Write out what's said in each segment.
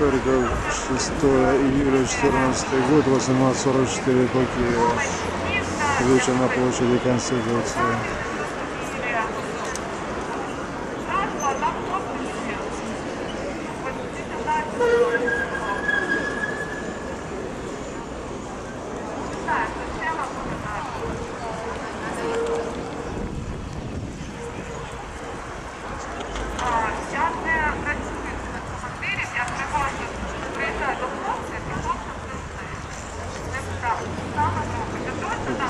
Харьков, 6 июля 2014 год, 18.44 по Киеву. Вечер на площади Конституции.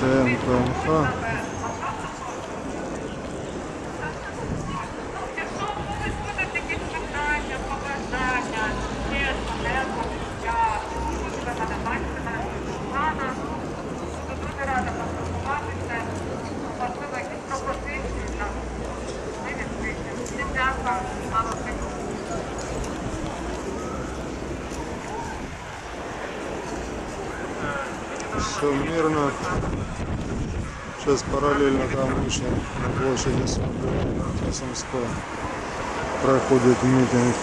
Я Все мирно. Сейчас параллельно там вышли на площади Сумской. Проходит митинг.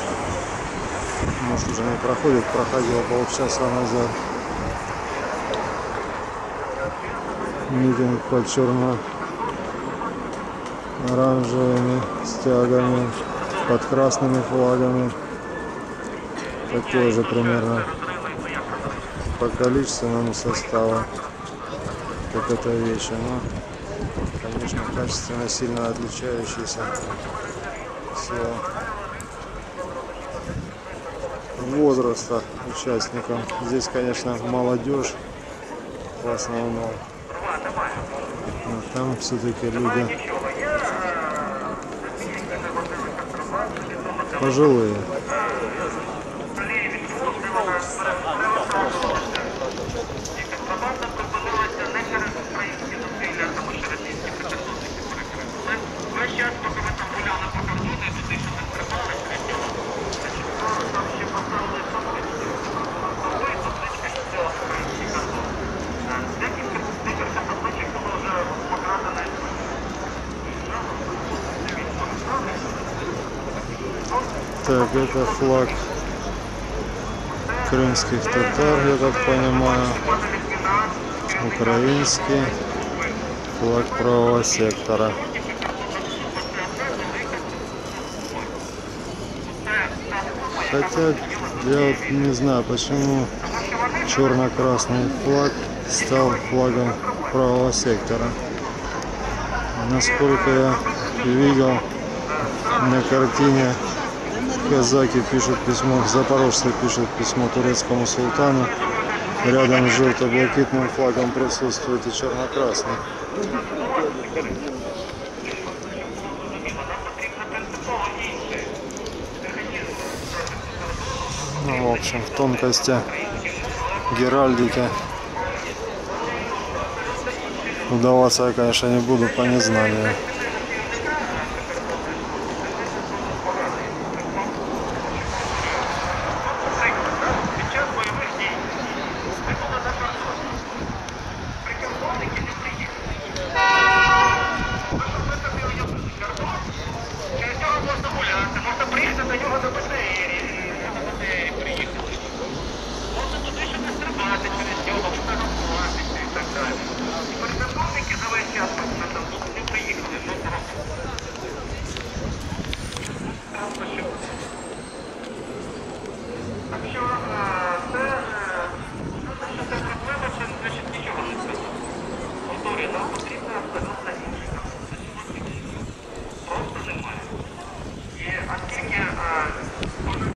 Может уже не проходит, проходил полчаса назад. Митинг под черно оранжевыми стягами, под красными флагами. Такое же примерно по количественному составу, как это вещи, но, конечно, качественно сильно отличающиеся все возраста участников. Здесь, конечно, молодежь в основном. Но там все-таки люди пожилые. Так, это флаг крымских татар, я так понимаю. Украинский флаг правого сектора. Хотя я вот не знаю, почему черно-красный флаг стал флагом правого сектора. Насколько я видел на картине казаки пишут письмо, запорожцы пишут письмо турецкому султану. Рядом с желто-блакитным флагом присутствует и черно-красный. Ну, в общем, в тонкости геральдики удаваться я, конечно, не буду по незнанию. Ticket away, Chelsea.